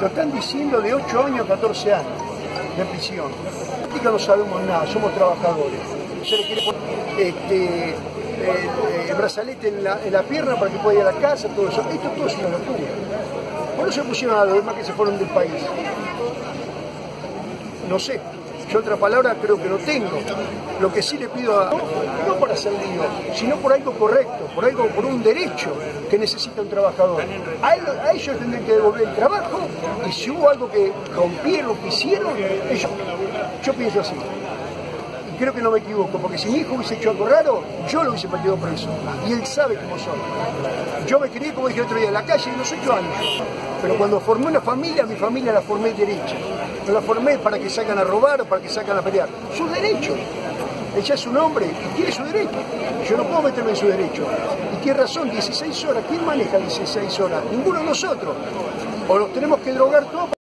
Lo están diciendo de 8 años a 14 años de prisión. En no sabemos nada, somos trabajadores. Se le quiere poner este, eh, el brazalete en la, en la, pierna para que pueda ir a la casa, todo eso. Esto todo es una locura. Por eso se pusieron a los demás que se fueron del país. No sé, yo otra palabra creo que no tengo. Lo que sí le pido a, no por hacer lío, sino por algo correcto, por algo, por un derecho que necesita un trabajador. A, ellos tendrían que devolver el trabajo y si hubo algo que rompieron, que hicieron, ellos, yo pienso así. Creo que no me equivoco, porque si mi hijo hubiese hecho algo raro, yo lo hubiese metido preso. Y él sabe cómo soy. Yo me crié, como dije el otro día, en la calle a los 8 años. Pero cuando formé una familia, mi familia la formé derecha. No la formé para que salgan a robar o para que salgan a pelear. Su derecho. Ella es un hombre y tiene su derecho. Yo no puedo meterme en su derecho. Y tiene razón, 16 horas. ¿Quién maneja 16 horas? Ninguno de nosotros. O nos tenemos que drogar todos.